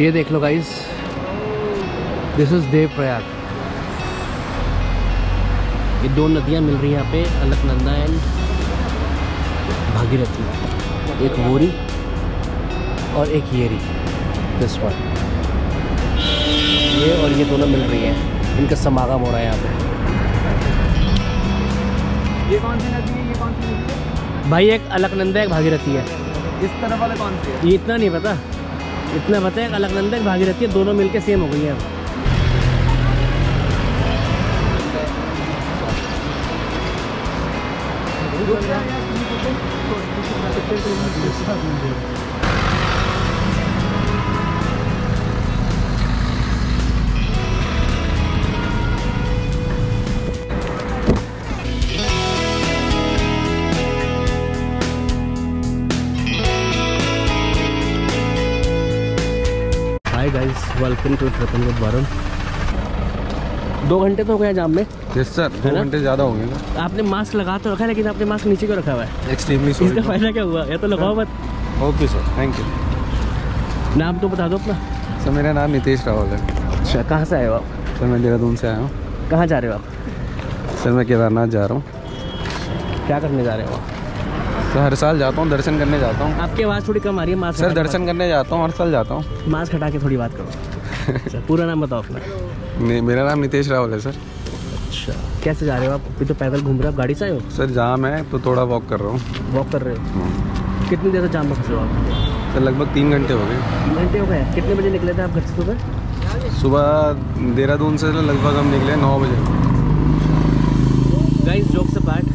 ये देख लो guys this is Devprayag ये दो नदियाँ मिल रही हैं यहाँ पे अलकनंदा एंड भागीरथी. एक वोरी और एक येरी दिस वन ये और ये दोनों मिल रही हैं. इनका समागम हो रहा है यहाँ पे. ये कौन सी नदी है? ये कौन सी नदी है? भाई एक अलकनंदा एक भागीरथी है. इस तरफ़ वाले कौन सी है? ये इतना नहीं पता. इतना अलकनंदा एक भागीरथी है दोनों मिलके सेम हो गई है अब। वेलकम टू ट्रिपन वरुण दो घंटे तो हो गए जाम में। यस सर दो घंटे ज़्यादा होंगे ना आपने मास्क लगा तो रखा है लेकिन आपने मास्क नीचे क्यों रखा हुआ है? एक्सट्रीमली इसका फ़ायदा क्या हुआ? या तो लगाओ मत। ओके सर थैंक यू नाम तो बता दो अपना। सर मेरा नाम नितेश रावल है। अच्छा कहाँ से आए हो आप? सर मैं देहरादून से आया हूँ। कहाँ जा रहे हो आप? सर मैं केदारनाथ जा रहा हूँ। क्या करने जा रहे हो आप? सर हर साल जाता हूँ दर्शन करने जाता हूँ। आपकी आवाज़ थोड़ी कम आ रही है मास्क सर दर्शन करने जाता हूँ हर साल जाता हूँ। मास्क हटा के थोड़ी बात करो। अच्छा पूरा नाम बताओ अपना। नहीं, मेरा नाम नितेश रावल है सर। अच्छा कैसे जा रहे हो आप? अभी तो पैदल घूम रहे हो आप गाड़ी से आए हो? सर जाम है तो थोड़ा वॉक कर रहा हूँ। वॉक कर रहे हो? हम्म। कितनी देर से जाम में फंसे हो आप? सर लगभग तीन घंटे हो गए। तीन घंटे हो गए? कितने बजे निकले थे आप घर से सुबह? सुबह देहरादून से लगभग हम निकले नौ बजे। Jokes apart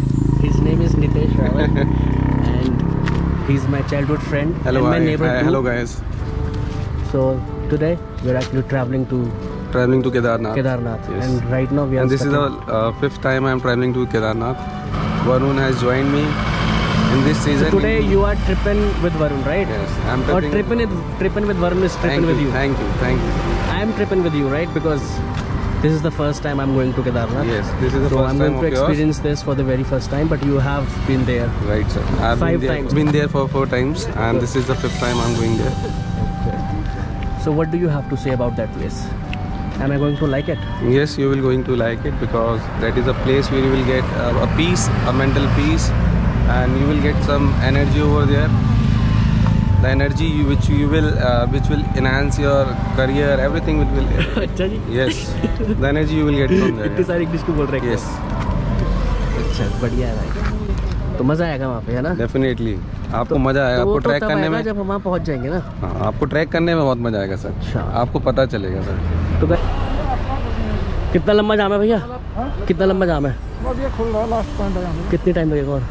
his name is nitesh Rawal. and He's my childhood friend hello, and my I, neighbor I, too. Hello guys. So today we're actually traveling to traveling to Kedarnath. Kedarnath. Yes. And right now we are. And this is the uh, fifth time I am traveling to Kedarnath. Varun has joined me in this season. So today you are tripping with Varun, right? Yes, I'm tripping. Or tripping with, tripping with Varun is tripping with you. Thank you, thank you. I am tripping with you, right? Because this is the first time i'm going to kedarnath Yes, this is the so first i'm going time to of yours. experience this for the very first time but you have been there Right, sir. I've Five been there, times. been there for four times, and this is the fifth time I'm going there. Okay. so what do you have to say about that place am i going to like it Yes, you will going to like it because that is a place where you will get uh, a peace, a mental peace, and you will get some energy over there. The energy you, which you will, uh, which will enhance your career, everything will. will अच्छा जी। Yes, the energy you will get from there. इतनी सारी English क्यों बोल रहे हैं। Yes, अच्छा बढ़िया है भाई। तो मज़ा आएगा वहाँ पे है ना? Definitely. आपको तो, मज़ा आएगा। तो आपको तो ट्रैक तब करने में जब हम वहाँ पहुँच जाएँगे ना? हाँ आपको ट्रैक करने में बहुत मज़ा आएगा सर। अच्छा। आपको पता चलेगा सर। तो कितना लंबा जाम है भैया? कितना लंबा जाम है? खुल रहा है लास्ट पॉइंट है कितनी टाइम लगेगा और?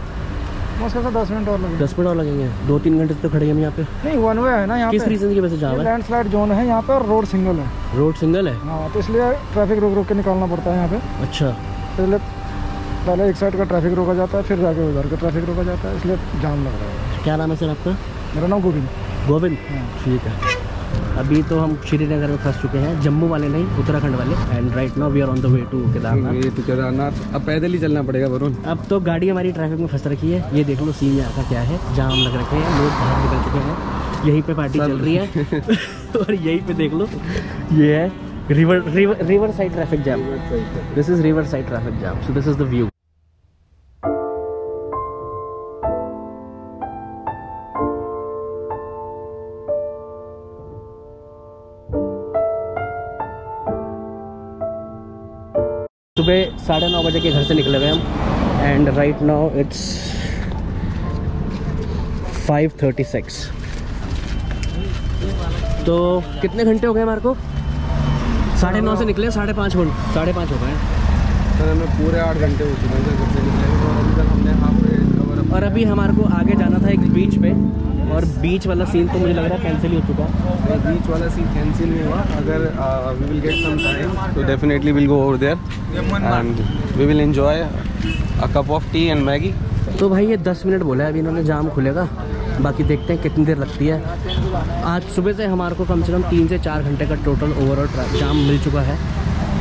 मुश्किल से दस मिनट और लगेंगे दस मिनट और लगेंगे। दो तीन घंटे से तो खड़े हैं हम यहाँ पे। नहीं वन वे है ना यहाँ किस रीज़न की वजह से जा रहा है लैंडस्लाइड जोन है यहाँ पे और रोड सिंगल है। रोड सिंगल है? हाँ तो इसलिए ट्रैफ़िक रोक रोक के निकालना पड़ता है यहाँ पे। अच्छा। पहले पहले एक साइड का ट्रैफ़िक रोका जाता है फिर जाके उधर का ट्रैफ़िक रोका जाता है इसलिए जाम लग रहा है। क्या नाम है सर आपका? मेरा नाम गोविंद। गोविंद? हाँ। ठीक है। अभी तो हम श्रीनगर में फंस चुके हैं जम्मू वाले नहीं उत्तराखंड वाले। And right now we are on the way to Kedarnath. तो केदारनाथ। अब पैदल ही चलना पड़ेगा वरुण। अब तो गाड़ी हमारी ट्रैफ़िक में फंस रखी है। ये देख लो सीन यहाँ का क्या है। जाम लग रखे हैं लोग बाहर निकल चुके हैं। यहीं पे पार्टी चल रही है। और यहीं पे देख लो ये है river river riverside traffic jam this is riverside traffic jam so this is the view सुबह साढ़े नौ बजे के घर से निकले हुए हम। And right now it's five thirty six तो कितने घंटे हो गए हमारे को साढ़े नौ से निकले साढ़े पाँच हो साढ़े पाँच हो गए। सर हमें पूरे आठ घंटे हो चुके हैं घर से निकले और अभी तक हमने हाफ़ और अभी हमारे को आगे जाना था एक बीच पे। और बीच वाला सीन तो मुझे लग रहा है कैंसिल ही हो चुका है। बीच वाला सीन कैंसिल नहीं हुआ। अगर we will get some time तो definitely will go over there and we will enjoy a cup of tea and Maggi तो भाई ये दस मिनट बोला है अभी इन्होंने जाम खुलेगा। बाकी देखते हैं कितनी देर लगती है। आज सुबह से हमारे को कम से कम तीन से चार घंटे का टोटल ओवरऑल जाम मिल चुका है।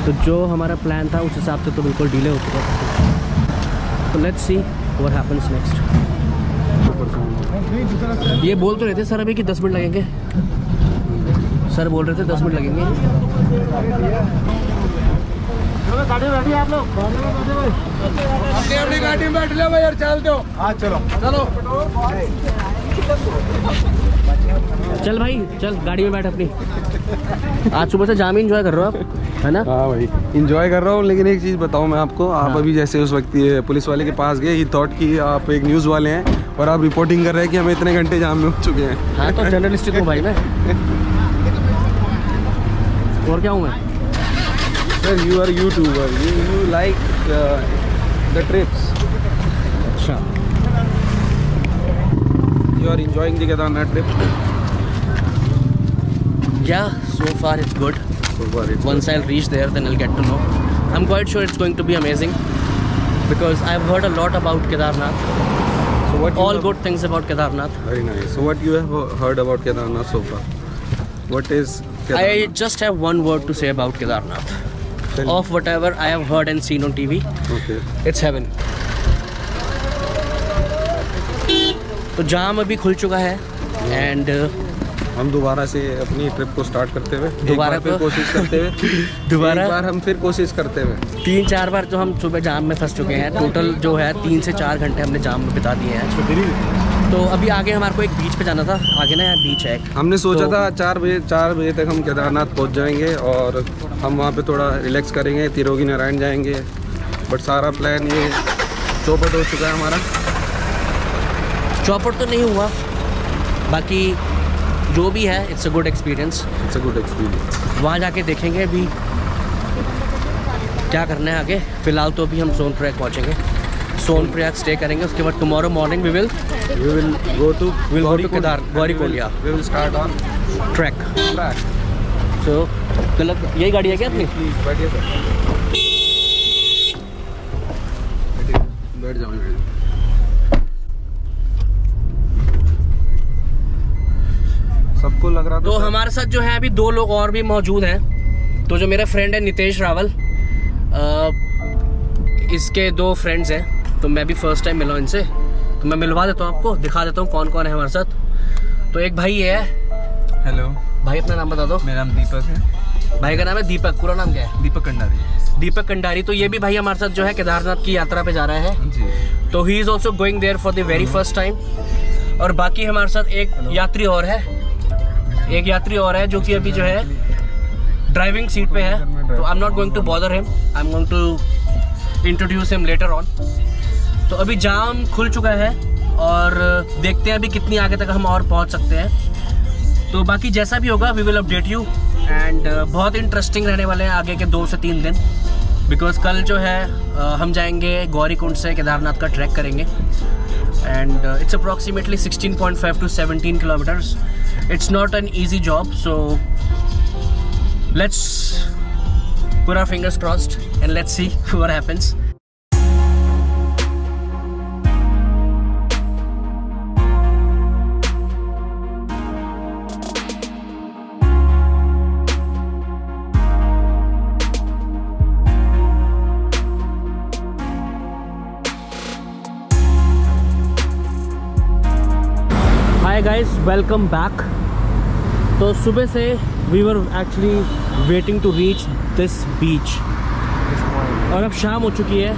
तो जो हमारा प्लान था उस हिसाब से तो बिल्कुल डिले हो चुका था तो let's see what happens next ये बोल तो रहे थे, सर अभी कि दस मिनट लगेंगे? सर बोल रहे थे दस मिनट लगेंगे। गाड़ी बैठी आप लोग गाड़ी भाई यार चल हाँ चलो चलो चल भाई, चल, गाड़ी में बैठ अपनी। आज सुबह से जाम इंजॉय कर रहे हो आप? है ना? हाँ भाई। इंजॉय कर रहा हूँ लेकिन एक चीज़ बताऊँ मैं आपको। आप हाँ। अभी जैसे उस वक्त पुलिस वाले के पास गए ही थॉट कि आप एक न्यूज़ वाले हैं और आप रिपोर्टिंग कर रहे हैं कि हम इतने घंटे जाम में हो चुके हैं। हाँ तो जर्नलिस्टिक हूँ भाई मैं। और क्या हूँ मैं? Sir you are YouTuber you you like the trips अच्छा। You are the Kedarnath trip Yeah, so far it's good. So far Once I'll reach there, then I'll get to know. I'm quite sure it's going to be amazing because I've heard a lot about Kedarnath. so what All have- good things about Kedarnath. very nice so what you have heard about Kedarnath so far what is Kedarnath? I just have one word to say about Kedarnath. Tell. Of whatever I have heard and seen on TV, okay it's heaven. तो जाम अभी खुल चुका है and हम दोबारा से अपनी trip को स्टार्ट करते हुए दोबारा बार फिर कोशिश करते हुए दोबारा? बार हम फिर कोशिश करते हुए। तीन चार बार तो हम सुबह जाम में फंस चुके हैं। टोटल जो है तीन से चार घंटे हमने जाम में बिता दिए हैं। तो अभी आगे हमारे को एक बीच पे जाना था। आगे ना यहाँ बीच है हमने सोचा तो- था चार बजे चार बजे तक हम केदारनाथ पहुँच जाएँगे और हम वहाँ पे थोड़ा रिलैक्स करेंगे तिरोगी नारायण जाएँगे। बट सारा प्लान ये चौपट हो चुका है हमारा। चौपट तो नहीं हुआ। बाकी जो भी है it's a good experience it's a good experience वहाँ जाके देखेंगे अभी क्या करना है आगे। फ़िलहाल तो अभी हम सोन प्रयाग पहुँचेंगे। सोन प्रयाग स्टे करेंगे उसके बाद tomorrow morning we will we will go to We'll go to Kedar- Gaurikund, yeah. We will start on trek so गलत यही गाड़ी है क्या अपनी? बैठ जाओ बैठ जाओ सबको लग रहा था तो हमारे साथ जो है अभी दो लोग और भी मौजूद हैं। तो जो मेरा फ्रेंड है नितेश रावल इसके दो फ्रेंड्स हैं। तो मैं भी फ़र्स्ट टाइम मिला हूँ इनसे। तो मैं मिलवा देता हूँ आपको दिखा देता हूँ कौन कौन है हमारे साथ। तो एक भाई ये है। हेलो भाई अपना नाम बता दो। मेरा नाम दीपक है। भाई का नाम है दीपक पूरा नाम क्या है? दीपक कंडारी। दीपक कंडारी। तो ये भी भाई हमारे साथ जो है केदारनाथ की यात्रा पे जा रहा है। जी। तो he is also going there for the very first time और बाकी हमारे साथ एक यात्री और है। एक यात्री और है जो कि अभी जो है ड्राइविंग सीट पे है। तो I am not going to bother him I am going to introduce him later on तो अभी जाम खुल चुका है और देखते हैं अभी कितनी आगे तक हम और पहुँच सकते हैं। तो बाकी जैसा भी होगा we will update you and बहुत इंटरेस्टिंग रहने वाले हैं आगे के दो से तीन दिन। बिकॉज़ कल जो है uh, हम जाएँगे गौरी कुंड से केदारनाथ का ट्रैक करेंगे। Uh, it's approximately 16.5 to 17 kilometers it's not an easy job so let's put our fingers crossed and let's see what happens. Hi guys welcome back. तो सुबह से we were actually waiting to reach this beach और अब शाम हो चुकी है।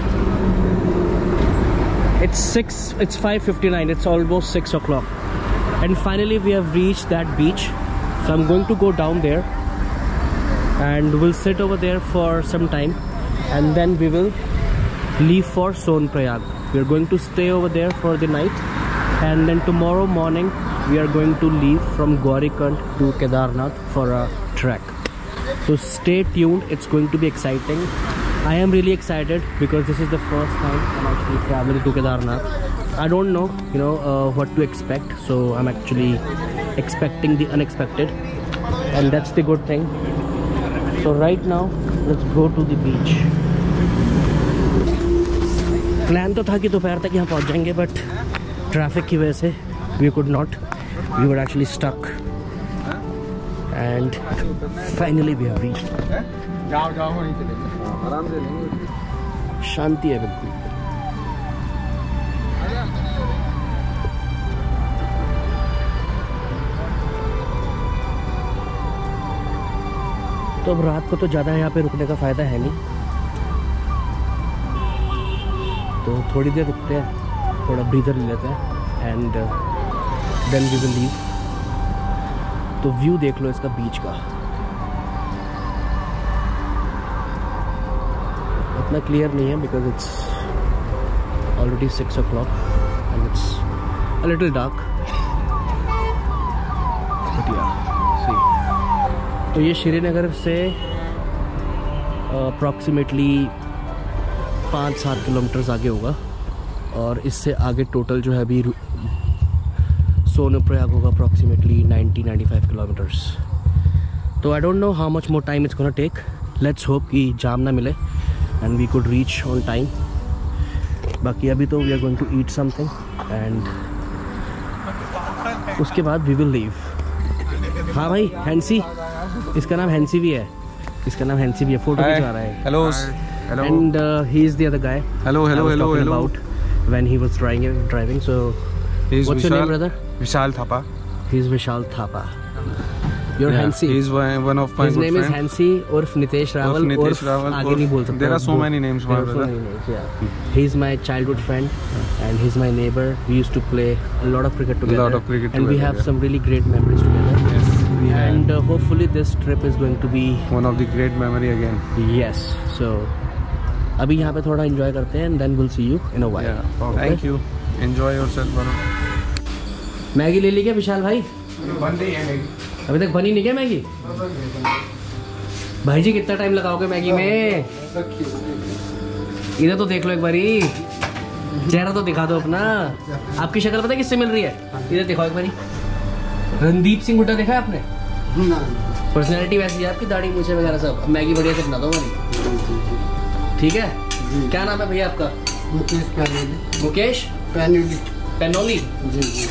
It's six it's five fifty nine it's almost six o'clock and finally we have reach that beach so I am going to go down there and will set over there for some time and then we will leave for Sonprayag we are going to stay over there for the night and then tomorrow morning we are going to leave from Gaurikund to Kedarnath for a trek. So stay tuned, it's going to be exciting. I am really excited because this is the first time I'm actually traveling to Kedarnath. I don't know, you know, uh, what to expect, so I'm actually expecting the unexpected, and that's the good thing. So right now, let's go to the beach. Plan तो था कि दोपहर तक यहाँ पहुँच जाएंगे but traffic की वजह से we could not have reached जाओ जाओ वहीं चलेंगे आराम से लेंगे शांति है बिल्कुल तो अब रात को तो ज़्यादा यहाँ पे रुकने का फ़ायदा है नहीं। तो थोड़ी देर रुकते हैं, थोड़ा ब्रीदर ले लेते हैं and then we will leave तो व्यू देख लो इसका बीच का। इतना क्लियर नहीं है because it's already six o'clock and it's a little dark तो ये श्रीनगर से अप्रॉक्सीमेटली पाँच सात किलोमीटर्स आगे होगा। और इससे आगे टोटल जो है अभी सोनप्रयाग होगा अप्रॉक्सीमेटली 90 95 किलोमीटर्स तो I don't know how much more time it's gonna take let's hope कि जाम ना मिले and we could reach on time बाकी अभी तो we are going to eat something and उसके बाद वी विल लीव हाँ भाई हैंसी इसका नाम हैंसी भी है इसका नाम हैंसी भी है फ़ोटो. खिंचवा रहा है Hello. Hello. and uh, he is the other guy hello. I Hello. was Hello. talking Hello. about when he was driving driving so He's what's your name brother Vishal Thapa. he's Vishal Thapa you're Yeah, Hansi He's one of my his name is. Hansi urf Nitesh Rawal Nitesh urf Rawal, आगे नहीं बोल सकता there are so many names, my are so many names, yeah he's my childhood friend and he's my neighbor we used to play a lot of cricket together A lot of cricket and we have yeah. some really great memories together Yes. Had and uh, hopefully this trip is going to be one of the great memory again. yes so अभी यहाँ पे थोड़ा enjoy करते हैं and then we'll see you in a while Yeah. Okay? Thank you. Enjoy yourself, bro. Maggi ले ली क्या विशाल भाई? One day, अभी तक बनी नहीं क्या मैगी? भाई जी कितना टाइम लगाओगे मैगी में? इधर तो देख लो एक बारी। चेहरा तो दिखा दो अपना। आपकी शक्ल पता है किससे मिल रही है? इधर दिखाओ एक बारी। रणदीप सिंह हुड्डा देखा है आपने? पर्सनैलिटी वैसी है आपकी दाढ़ी मूछे वगैरह सब। मैगी बढ़िया से बना दो हमारी। ठीक है? क्या नाम है भैया आपका? मुकेश पैनोली मुकेश? पैनोली पेनोली जी जी।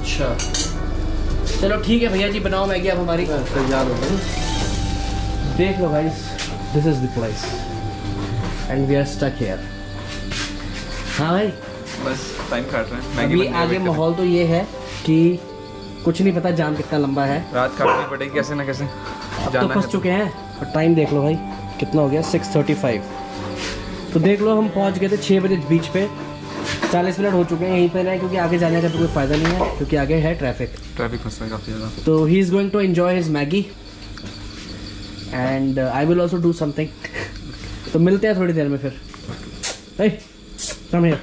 अच्छा। चलो ठीक है भैया जी बनाओ मैगी आप हमारी। तैयार हो गई देख लो guys this is the place and we are stuck here हाँ भाई। बस टाइम काट रहे हैं। मैगी अभी आगे माहौल तो ये है कि कुछ नहीं पता जाम कितना लंबा है। रात काटनी पड़ेगी कैसे ना कैसे? अब तो फंस चुके हैं और टाइम देख लो भाई कितना हो गया? सिक्स थर्टी फाइव तो देख लो हम पहुँच गए थे छः बजे बीच पे। चालीस मिनट हो चुके हैं यहीं पे ना क्योंकि आगे जाने का तो कोई फ़ायदा नहीं है क्योंकि आगे है ट्रैफ़िक ट्रैफ़िक फंस है काफ़ी ज़्यादा। तो he is going to enjoy his Maggi and I will also do something तो मिलते हैं थोड़ी देर में फिर। Here.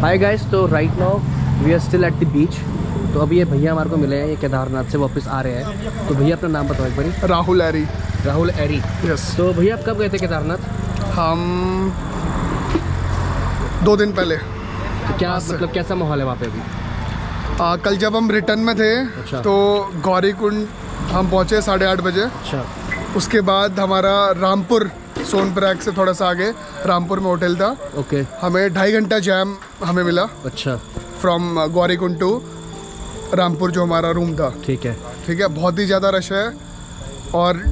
हाय गाइस तो right now we are still at the beach तो अभी ये भैया हमारे को मिले हैं ये केदारनाथ से वापस आ रहे हैं। तो भैया अपना नाम बताओ एक बारी। राहुल एरी राहुल एरी यस तो भैया आप कब गए थे केदारनाथ? हम दो दिन पहले। तो क्या मतलब कैसा माहौल है वहाँ पे अभी? आ, कल जब हम रिटर्न में थे अच्छा। तो गौरी कुंड हम पहुँचे साढ़े आठ बजे। अच्छा। उसके बाद हमारा रामपुर सोनप्रयाग से थोड़ा सा आगे रामपुर में होटल था। ओके। हमें ढाई घंटा जैम हमें मिला। अच्छा। फ्रॉम गौरी कुंड टू रामपुर जो हमारा रूम था। ठीक है। ठीक है बहुत ही ज़्यादा रश है और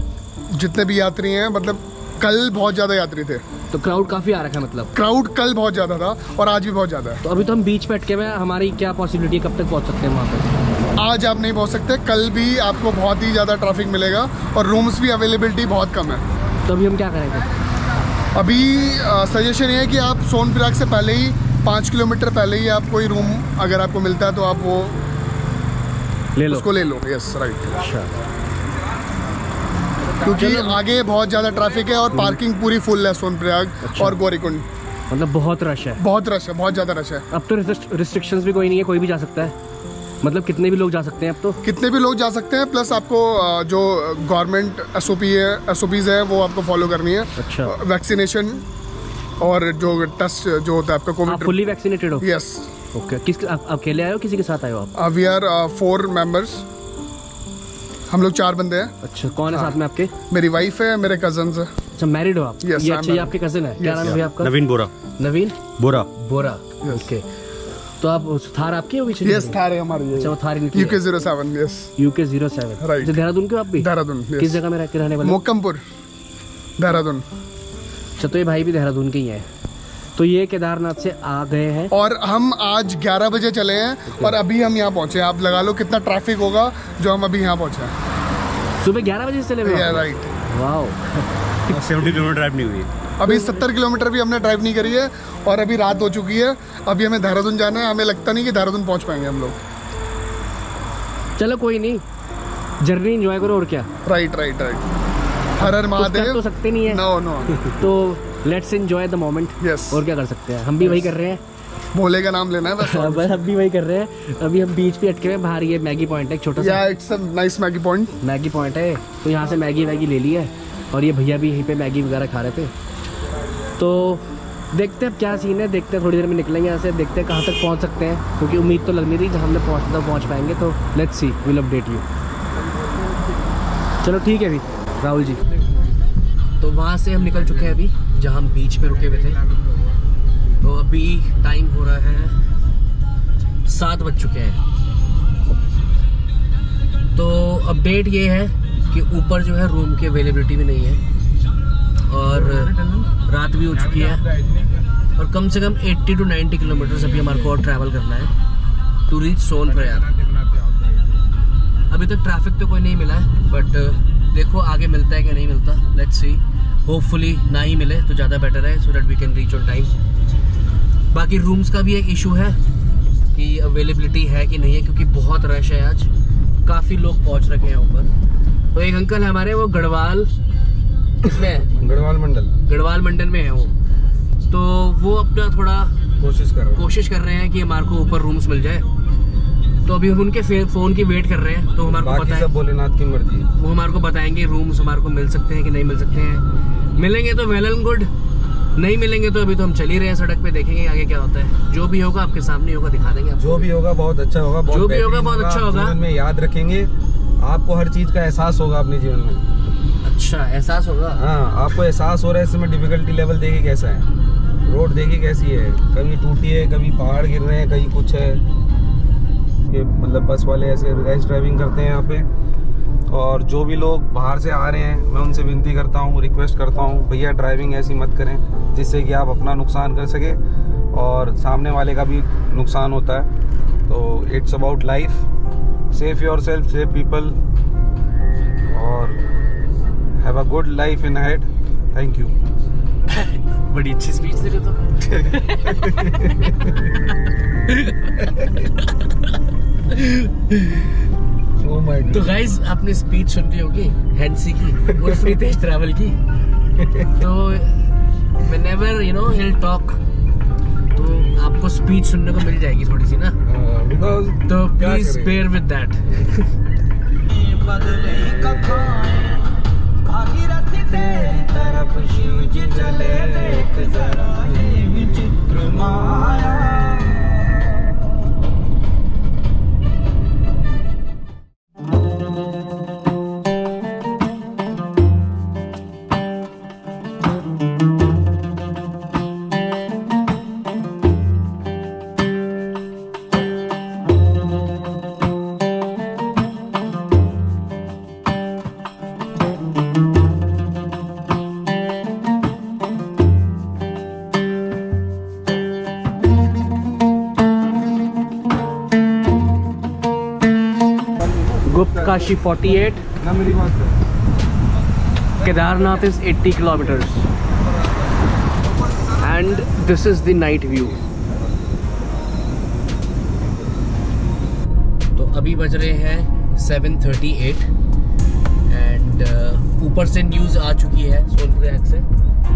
जितने भी यात्री हैं मतलब कल बहुत ज़्यादा यात्री थे। तो क्राउड काफ़ी आ रखा है मतलब? क्राउड कल बहुत ज़्यादा था और आज भी बहुत ज़्यादा है। तो अभी तो हम बीच पे अटके हुए हैं हमारी क्या पॉसिबिलिटी कब तक पहुँच सकते हैं वहाँ पे? आज आप नहीं पहुँच सकते कल भी आपको बहुत ही ज़्यादा ट्रैफ़िक मिलेगा और रूम्स भी अवेलेबिलिटी बहुत कम है। तो अभी हम क्या करेंगे? अभी सजेशन ये है कि आप सोनप्रयाग से पहले ही पाँच किलोमीटर पहले ही आप कोई रूम अगर आपको मिलता है तो आप वो ले लो। उसको ले लो यस राइट अच्छा। क्योंकि आगे बहुत ज़्यादा ट्रैफ़िक है और पार्किंग पूरी फुल है सोनप्रयाग अच्छा। और गौरीकुंड। मतलब बहुत रश है। बहुत रश है बहुत ज़्यादा रश है। अब तो रिस्ट्रिक्शंस भी कोई नहीं है कोई भी जा सकता है। मतलब कितने भी लोग जा सकते हैं अब तो। कितने भी लोग जा सकते हैं प्लस आपको जो गवर्नमेंट एसओपी है एस है वो आपको फॉलो करनी है। अच्छा। वैक्सीनेशन और जो टेस्ट जो होता है आपका कोविड फुल्ली वैक्सीनेटेड हो? यस ओके किस आप आप अकेले आए हो किसी के साथ आए हो आप? वी आर फोर मेंबर्स हम लोग चार बंदे हैं। अच्छा कौन है साथ में आपके? मेरी वाइफ है मेरे कजन्स है। अच्छा मैरिड हो आप? Yes, ये अच्छा ये आपके कजिन है? क्या नाम है आपका? नवीन बोरा। नवीन? बोरा। बोरा ओके तो आप थार आपकी है पीछे यस थार है हमारी अच्छा वो थार निकली UK zero seven yes UK zero seven Right. Dehradun के आप भी? देहरादून किस जगह में रहने वाले मोकमपुर देहरादून। अच्छा तो ये भाई भी देहरादून के ही हैं। तो ये केदारनाथ से आ गए हैं। और हम आज 11 बजे चले हैं और अभी हम यहाँ पहुँचे आप लगा लो कितना ट्रैफ़िक होगा जो हम अभी यहाँ पहुँचे हैं। सुबह ग्यारह बजे से चले हो? वाओ सेवेंटी किलोमीटर ड्राइव नहीं हुई। अभी 70 किलोमीटर भी हमने ड्राइव नहीं करी है और अभी रात हो चुकी है। अभी हमें देहरादून जाना है। हमें लगता नहीं कि देहरादून पहुँच पाएँगे हम लोग। चलो कोई नहीं। जर्नी एंजॉय करो और क्या। राइट राइट राइट हर हर कर तो सकते नहीं है। नो नो तो let's enjoy the moment Yes. और क्या कर सकते हैं? हम भी वही कर रहे हैं। भोले का नाम लेना है बस। हाँ, बस हम भी वही कर रहे हैं। अभी हम बीच पे अटके हुए हैं, बाहर ये मैगी पॉइंट है छोटा सा। It's a nice Maggi point. Maggi point है। तो यहाँ से मैगी वैगी ले ली है। और ये भैया भी यहीं पे मैगी वगैरह खा रहे थे। तो देखते हैं अब क्या सीन है। देखते हैं थोड़ी देर में निकलेंगे यहाँ से। देखते हैं कहाँ तक पहुँच सकते हैं। क्योंकि उम्मीद तो लग नहीं रही जहाँ हमने पहुँचना पहुँच पाएँगे। तो let's see will update you चलो ठीक है अभी। राहुल जी। तो वहाँ से हम निकल चुके हैं अभी, जहाँ हम बीच पे रुके हुए थे। तो अभी टाइम हो रहा है सात बज चुके हैं। तो अपडेट ये है कि ऊपर जो है रूम की अवेलेबिलिटी भी नहीं है और रात भी हो चुकी है और कम से कम 80 टू 90 किलोमीटर अभी हमारे को और ट्रैवल करना है टू रीच सोन प्रयाग अभी तक ट्रैफ़िक तो कोई नहीं मिला है बट देखो आगे मिलता है कि नहीं मिलता। लेट्स सी होपफुली ना ही मिले तो ज़्यादा बेटर है so that we can reach on time बाकी रूम्स का भी एक इशू है कि अवेलेबिलिटी है कि नहीं है क्योंकि बहुत रश है आज। काफ़ी लोग पहुँच रखे हैं ऊपर। तो एक अंकल है हमारे वो गढ़वाल किसमें है? गढ़वाल मंडल। गढ़वाल मंडल में है वो। तो वो अपना थोड़ा कोशिश कर रहे कोशिश कर रहे हैं कि हमारे को ऊपर रूम्स मिल जाए। तो अभी हम उनके फ़ोन की वेट कर रहे हैं तो हमारे को पता है। भोलेनाथ की मर्ज़ी। वो हमारे को बताएँगे रूम्स हमारे को मिल सकते हैं कि नहीं मिल सकते हैं। मिलेंगे तो वेल एंड गुड नहीं मिलेंगे तो अभी तो हम चल ही रहे हैं सड़क पे देखेंगे आगे क्या होता है। जो भी होगा आपके सामने होगा दिखा देंगे जो भी होगा बहुत अच्छा होगा जो भी होगा, बहुत अच्छा होगा। जीवन में याद रखेंगे। आपको हर चीज़ का एहसास होगा अपने जीवन में। अच्छा एहसास होगा? हाँ आपको एहसास हो रहा है इसमें डिफिकल्टी लेवल देखिए कैसा है। रोड देखिए कैसी है। कभी टूटी है कभी पहाड़ गिर रहे हैं कहीं कुछ है। कि मतलब बस वाले ऐसे रैश ड्राइविंग करते हैं यहाँ पे। और जो भी लोग बाहर से आ रहे हैं मैं उनसे विनती करता हूँ रिक्वेस्ट करता हूँ भैया ड्राइविंग ऐसी मत करें जिससे कि आप अपना नुकसान कर सके और सामने वाले का भी नुकसान होता है। तो it's about life safe yourself safe people और have a good life in head thank you बड़ी अच्छी स्पीच दे रहे तो तो गाइज़ आपने स्पीच सुन ली होगी हैंसी की उर्फ़ रितेश ट्रैवल की। तो whenever you know he'll talk. तो आपको स्पीच सुनने को मिल जाएगी थोड़ी सी ना बिकॉज़ तो प्लीज़? बेयर विद दैट गुप्त काशी 48 ना मेरी बात कर। Kedarnath is 80 kilometers. And this is the night view. तो अभी बज रहे हैं 7:38 एंड ऊपर से न्यूज़ आ चुकी है सोनप्रयाग से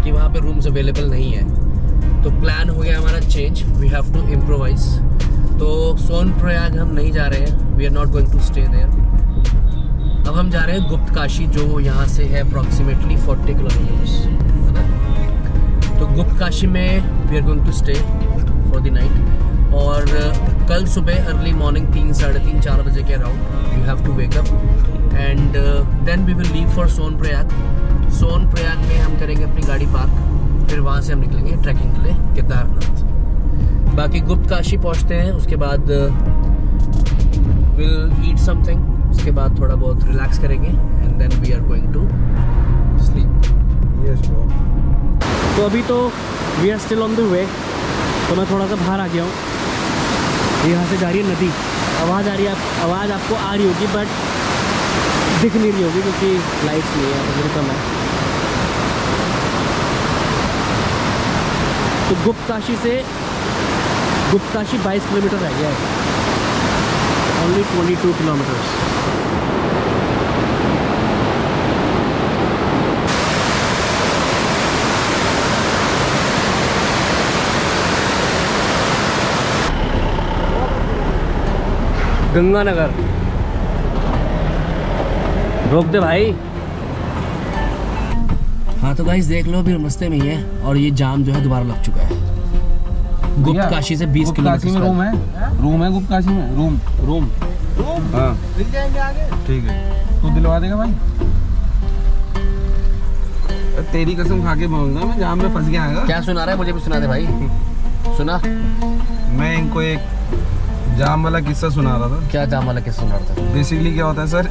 कि वहाँ पे रूम्स अवेलेबल नहीं है। तो प्लान हो गया हमारा change we have to improvise तो सोनप्रयाग हम नहीं जा रहे हैं. We are not going to stay there अब हम जा रहे हैं गुप्त काशी जो यहाँ से है अप्रॉक्सीमेटली 40 किलोमीटर्स है तो गुप्त काशी में we are going to stay for the night और uh, कल सुबह अर्ली मॉर्निंग तीन साढ़े तीन चार बजे के around you have to wake up and then we will leave for Sonprayag Sonprayag में हम करेंगे अपनी गाड़ी पार्क फिर वहाँ से हम निकलेंगे ट्रैकिंग के लिए केदारनाथ. बाकी गुप्त काशी पहुँचते हैं उसके बाद विल ईट समथिंग उसके बाद थोड़ा बहुत रिलैक्स करेंगे and then we are going to sleep yes bro तो अभी तो we are still on the way तो मैं थोड़ा सा बाहर आ गया हूँ। यहाँ से जा रही है नदी। आवाज़ आ रही है आप आवाज़ आपको आ रही होगी बट दिख नहीं रही होगी क्योंकि लाइट्स नहीं है मेरी कम है तो गुप्तकाशी से गुप्तकाशी 22 किलोमीटर रह गया है। Only 22 kilometres Ganganagar. रोक दे भाई। हाँ तो गाइस देख लो अभी रास्ते में ही है और ये जाम जो है दोबारा लग चुका है। गुप्त काशी से 20 काशी में रूम किलोमीटर है। रूम है गुप्त काशी में? रूम रूम हाँ। ठीक है। तू दिलवा देगा भाई। तेरी कसम खा के बोलूँगा मैं जाम में फंस गया है। क्या सुना रहा है? मुझे भी सुना दे भाई। सुना। मैं इनको एक जाम वाला किस्सा सुना रहा था। क्या जाम वाला किस सुना रहा था? बेसिकली क्या होता है सर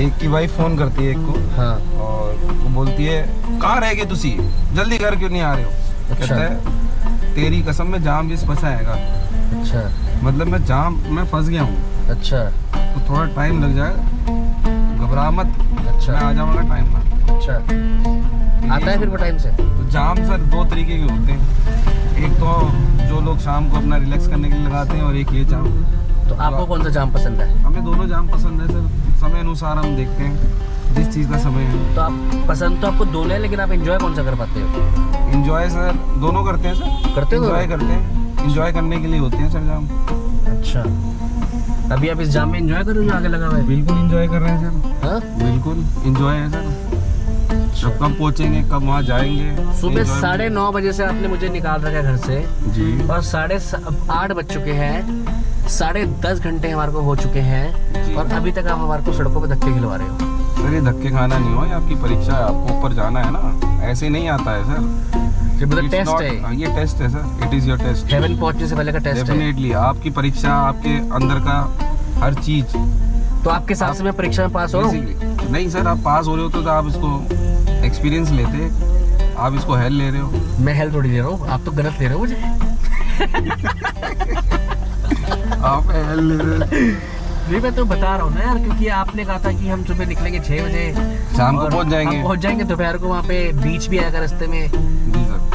एक की वाइफ फ़ोन करती है एक को। हाँ। और वो बोलती है कहाँ रह गए तुसी जल्दी घर क्यों नहीं आ रहे हो? अच्छा। कहता है तेरी कसम में जाम जिस फंसा आएगा। अच्छा। मतलब मैं जाम में फंस गया हूँ। अच्छा। तो थोड़ा टाइम लग जाएगा घबरा मत अच्छा। मैं आ जाऊँगा टाइम में अच्छा। आता है फिर वो टाइम से? तो जाम सर दो तरीके के होते हैं। एक तो जो लोग शाम को अपना रिलैक्स करने के लिए लगाते हैं और एक ये जाम। तो आपको कौन सा जाम पसंद है? हमें दोनों जाम पसंद है सर। समय अनुसार हम देखते हैं जिस चीज़ का समय है। तो आप पसंद तो आपको दोनों है लेकिन आप एंजॉय कौन सा कर पाते हो? इंजॉय सर दोनों करते हैं सर। करते हो? इंजॉय करते हैं। इंजॉय करने के लिए होते हैं सर जाम। अच्छा। अभी आप इस जाम में एंजॉय करो जो आगे लगा हुआ है? बिल्कुल इंजॉय कर रहे हैं सर। हाँ? बिल्कुल इंजॉय है सर। अब कब पहुँचेंगे कब वहाँ जाएँगे सुबह साढ़े नौ बजे से आपने मुझे निकाल रखा है घर से। जी। और साढ़े आठ बज चुके हैं। साढ़े दस घंटे हमारे को हो चुके हैं। और अभी तक आप हमारे को सड़कों पे धक्के खिलवा रहे हो। सर ये धक्के खाना नहीं हो आपकी परीक्षा है आपको ऊपर जाना है ना। ऐसे नहीं आता है सर। ये मतलब टेस्ट not- है हाँ, ये टेस्ट है sir it is your taste heaven पहुँचने से पहले का टेस्ट डेफिनेटली आपकी परीक्षा आपके अंदर का हर चीज़। तो आपके हिसाब से मैं परीक्षा में पास हो रहा हूँ? नहीं सर आप पास हो रहे होते तो आप इसको एक्सपीरियंस लेते। आप इसको हेल्प ले रहे हो। मैं हेल्प थोड़ी दे रहा हूँ। आप तो गलत ले रहे हो मुझे। आप हेल्प ले रहे हो। नहीं मैं तो बता रहा हूँ ना यार क्योंकि आपने कहा था कि हम सुबह निकलेंगे छह बजे। शाम को पहुँच जाएँगे। पहुँच जाएँगे दोपहर को वहाँ पे बीच भी आएगा रास्ते में।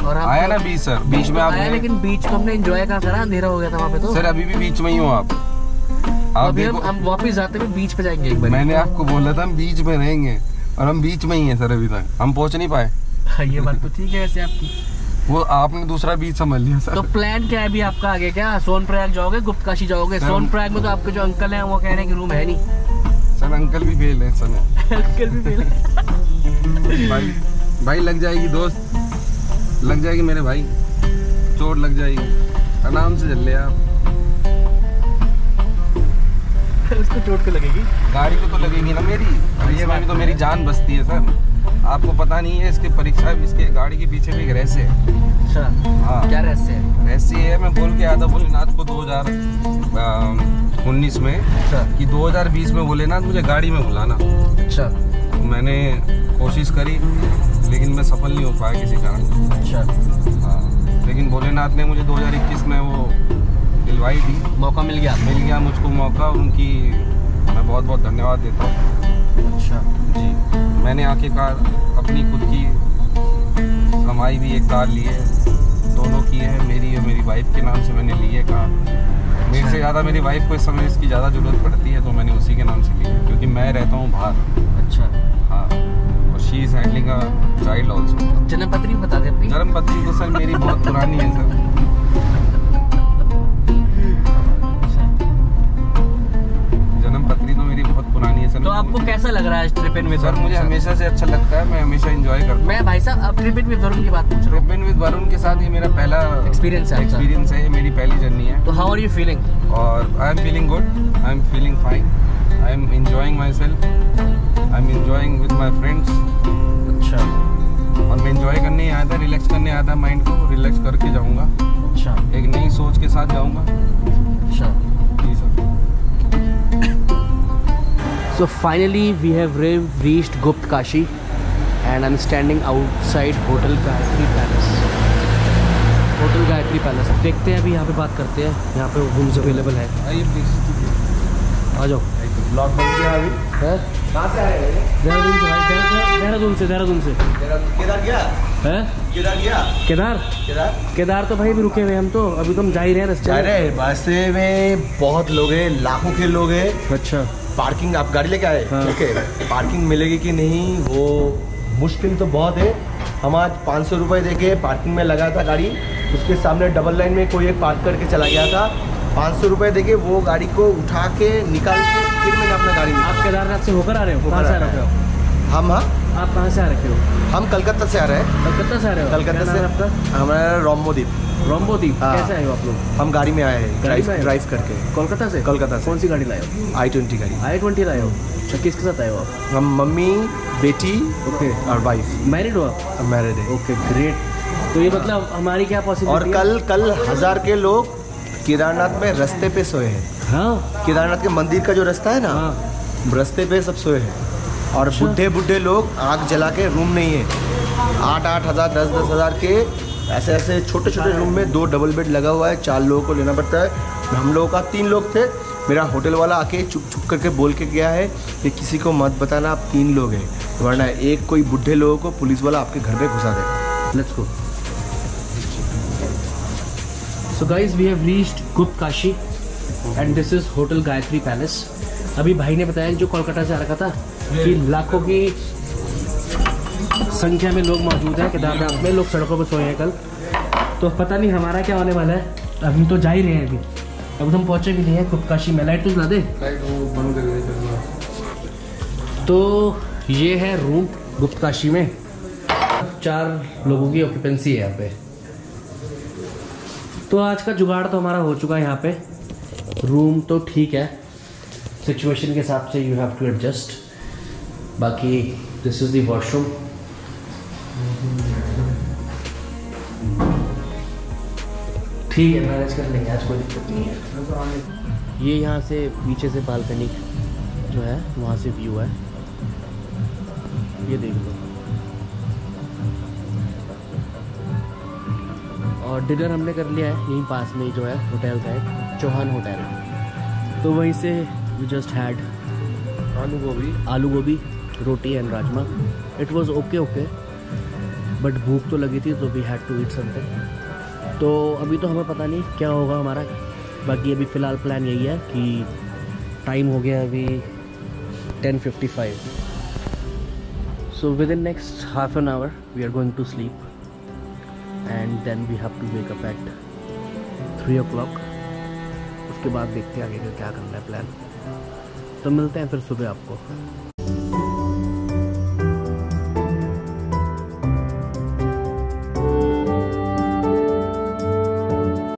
और आप आया ना बीच सर। बीच में आप आया लेकिन बीच को हमने एंजॉय कहा करा अंधेरा हो गया था वहाँ पे तो। सर अभी भी बीच में ही हो आप। आप अभी हम हम वापस जाते हुए बीच पे जाएँगे एक बार। मैंने आपको बोला था हम बीच में रहेंगे। और हम बीच में ही हैं सर अभी तक। हम पहुँच नहीं पाए। हाँ, ये बात तो ठीक है वैसे आपकी। वो आपने दूसरा बीच समझ लिया सर। तो प्लान क्या है अभी आपका आगे? क्या सोनप्रयाग जाओगे गुप्तकाशी जाओगे? सर- सोनप्रयाग में तो आपके जो अंकल हैं वो कह रहे हैं कि रूम है नहीं। सर अंकल भी फेल है समय अंकल भी फेल भाई भाई लग जाएगी दोस्त। लग जाएगी मेरे भाई। चोट लग जाएगी। आराम से चल ले आप। उसको चोट के लगेगी? गाड़ी को तो लगेगी ना मेरी। भैया में भी तो मेरी जान बसती है सर। आपको पता नहीं है इसके परीक्षा इसके गाड़ी के पीछे भी एक रहस्य है। अच्छा। हाँ। क्या रहस्य है? रहस्य है मैं बोल के आया था भोलेनाथ को 2019 में अच्छा। कि 2020 में भोलेनाथ मुझे गाड़ी में बुलाना। अच्छा। मैंने कोशिश करी। लेकिन मैं सफल नहीं हो पाया किसी कारण अच्छा। हाँ। लेकिन भोलेनाथ ने मुझे 2021 में वो दिलवाई थी। मौका मिल गया। मिल गया मुझको मौका उनकी मैं बहुत बहुत धन्यवाद देता हूँ। अच्छा। जी। मैंने आखिरकार अपनी खुद की कमाई भी एक कार ली है। दोनों की है मेरी और मेरी वाइफ के नाम से मैंने ली है कार। मेरे से ज़्यादा मेरी वाइफ को इस समय इसकी ज़्यादा ज़रूरत पड़ती है तो मैंने उसी के नाम से ली है क्योंकि मैं रहता हूँ बाहर। अच्छा। हाँ। She is handling a child also जन्म पत्री बता दे अपनी। जन्म पत्री तो सर मेरी बहुत पुरानी है सर। जन्म पत्री तो मेरी बहुत पुरानी है सर। तो आपको कैसा लग रहा है ट्रिप इन विद सर मुझे हमेशा से अच्छा लगता है मैं हमेशा इंजॉय करता हूँ। मैं भाई साहब अब ट्रिप इन विद वरुण की बात पूछ रहा हूँ। ट्रिप विद वरुण के साथ ये मेरा पहला Experience है एक्सपीरियंस है ये मेरी पहली जर्नी है। तो हाउ आर यू फीलिंग और I am feeling good I am feeling fine I am enjoying myself I am enjoying with my friends अच्छा। और मैं इंजॉय करने आया था रिलैक्स करने आया था माइंड को रिलैक्स करके जाऊँगा। अच्छा। एक नई सोच के साथ जाऊँगा। अच्छा। जी sir So finally we have re- reached Gupt Kashi and I'm standing outside Hotel Gayatri Palace. Hotel Gayatri Palace देखते हैं अभी यहाँ पे बात करते हैं। यहाँ पे रूम्स अवेलेबल है। आइए प्लीज़ आ जाओ। बन गया अभी। है? कहाँ से आए देहरादून से भाई देहरा- देहरादून से देहरादून से। किधर गया? है? किधर गया? केदार? किधर केदार तो भाई भी रुके हुए हम तो अभी तो हम जा ही रहे हैं रास्ते में। अरे में बहुत लोग हैं लाखों के लोग हैं। अच्छा। पार्किंग आप गाड़ी लेके आए? हाँ। ठीक है। पार्किंग मिलेगी कि नहीं वो मुश्किल तो बहुत है। हम आज पाँच सौ रुपये दे के पार्किंग में लगाया था गाड़ी। उसके सामने डबल लाइन में कोई एक पार्क करके चला गया था। पाँच सौ रुपये दे के वो गाड़ी को उठा के निकाल के फिर मैंने अपना गाड़ी आप केदारनाथ से होकर आ रहे हो? कहाँ से आ रहे हो? हम हाँ? आप कहाँ से आ रखे हो? हम कलकत्ता से आ रहे हैं। कलकत्ता से आ रहे हो? कलकत्ता से। है आपका? हमारा रोम्बोदीप। रोम्बोदीप हाँ। कैसे आए हो आप लोग? हम गाड़ी में आए हैं ड्राइव ड्राइव करके। कोलकाता से? कोलकाता से। कौन सी गाड़ी लाए हो? आई ट्वेंटी गाड़ी। आई ट्वेंटी लाए हो? अच्छा किसके साथ आए हो आप? हम मम्मी बेटी ओके। और वाइफ मैरिड हो आप? मैरिड है ओके ग्रेट तो ये मतलब हमारी क्या पॉसिबिलिटी और कल कल हज़ार के लोग केदारनाथ में रास्ते पे सोए हैं। हाँ। केदारनाथ के मंदिर का जो रास्ता है ना हाँ। रास्ते पे सब सोए हैं। और अच्छा। बुढ़े बुढ़े लोग आग जला के रूम नहीं है आठ आठ हज़ार दस दस हज़ार के ऐसे ऐसे छोटे छोटे रूम में दो डबल बेड लगा हुआ है चार लोगों को लेना पड़ता है। हम लोगों का तीन लोग थे। मेरा होटल वाला आके चुप चुप करके बोल के गया है कि किसी को मत बताना आप तीन लोग हैं। वरना एक कोई बुढ़े लोगों को पुलिस वाला आपके घर पे घुसा देगा let's go so guys we have reached Guptkashi and this is Hotel Gayatri Palace अभी भाई ने बताया जो कोलकाता से आ रखा था कि लाखों की संख्या में लोग मौजूद हैं केदारनाथ में। लोग सड़कों पर सोए हैं कल। तो पता नहीं हमारा क्या होने वाला है। हम तो जा ही रहे हैं अभी। अब तो हम पहुँचे भी नहीं है गुप्त काशी में। लाइट तो जला दे। तो ये है रूम गुप्त काशी में। चार लोगों की ऑक्यूपेंसी है यहाँ पे। तो आज का जुगाड़ तो हमारा हो चुका है यहाँ पे। रूम तो ठीक है। सिचुएशन के हिसाब से यू हैव टू एडजस्ट बाकी दिस इज़ द वॉशरूम ठीक है मैनेज कर लेंगे, आज कोई दिक्कत नहीं है। ये यहाँ से पीछे से बालकनी जो है, वहाँ से व्यू है। ये देख लो। डिनर हमने कर लिया है यहीं पास में जो है होटल का एक चौहान होटल। तो वहीं से वी जस्ट हैड आलू गोभी। आलू गोभी रोटी and rajma. It was okay okay but भूख तो लगी थी तो we had to eat something तो अभी तो हमें पता नहीं क्या होगा हमारा। बाकी अभी फ़िलहाल प्लान यही है कि टाइम हो गया अभी 10:55 so within next half an hour we are going to sleep and then we have to wake up at three o'clock उसके बाद देखते हैं आगे का क्या करना है प्लान तो मिलते हैं फिर सुबह आपको।